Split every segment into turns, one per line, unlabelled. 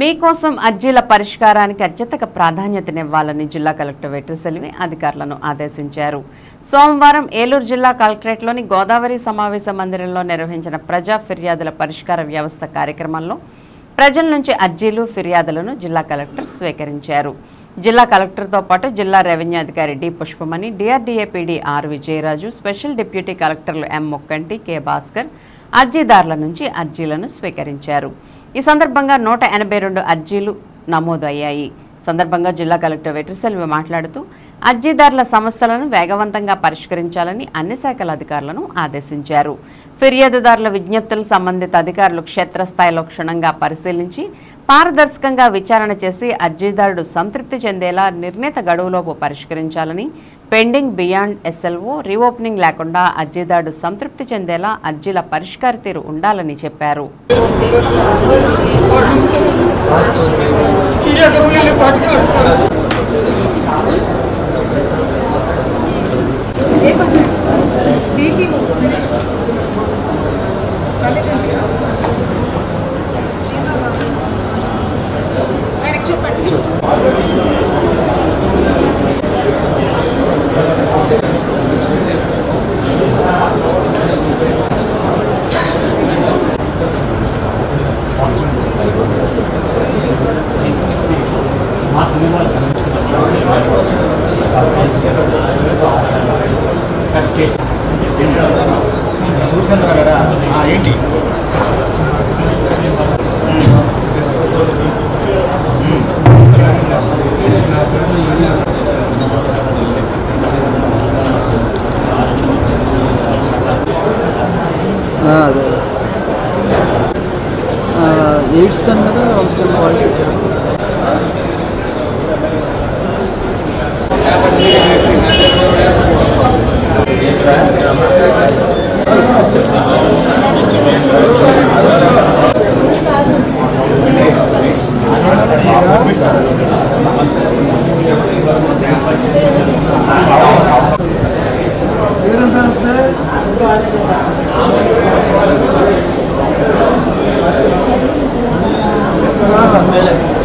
మీకోసం అర్జీల పరిష్కారానికి అత్యధిక ప్రాధాన్యతనివ్వాలని జిల్లా కలెక్టర్ వెట్రిసెల్వి అధికారులను ఆదేశించారు. సోమవారం ఏలూరు జిల్లా కలెక్టరేట్లోని గోదావరి సమావేశ మందిరంలో నిర్వహించిన ప్రజా ఫిర్యాదుల పరిష్కార వ్యవస్థ కార్యక్రమంలో ప్రజల నుంచి అర్జీలు ఫిర్యాదులను జిల్లా కలెక్టర్ స్వీకరించారు. జిల్లా కలెక్టర్తో పాటు జిల్లా రెవెన్యూ అధికారి D. Pushpamani DRDA PD R. Vijayaraju special deputy కలెక్టర్లు ఎం. ముక్కంటి కె. భాస్కర్ అర్జీదారుల నుంచి అర్జీలను స్వీకరించారు. ఈ సందర్భంగా నూట ఎనభై రెండు అర్జీలు నమోదు అయ్యాయి సందర్భంగా జిల్లా కలెక్టర్ వెట్రిసెల్వి మాట్లాడుతూ అర్జీదారుల సమస్యలను వేగవంతంగా పరిష్కరించాలని అన్ని శాఖల అధికారులను ఆదేశించారు. ఫిర్యాదుదారుల విజ్ఞప్తులు సంబంధిత అధికారులు క్షేత్రస్థాయిలో క్షుణ్ణంగా పరిశీలించి పారదర్శకంగా విచారణ చేసి అర్జీదారుడు సంతృప్తి చెందేలా నిర్ణీత గడువులోపు పరిష్కరించాలని పెండింగ్ బియాండ్ ఎస్ఎల్ఓ రీఓపెనింగ్ లేకుండా అర్జీదారుడు సంతృప్తి చెందేలా అర్జీల పరిష్కార తీరు ఉండాలని చెప్పారు.
చెప్పండి
సూర్యచంద్ర గారా? ఏంటి?
ఎయిడ్స్ కన్నా కొంచెం వాయిస్ వచ్చారు
Gracias.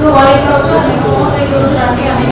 तो वाले प्रोजेक्ट
को
योजना के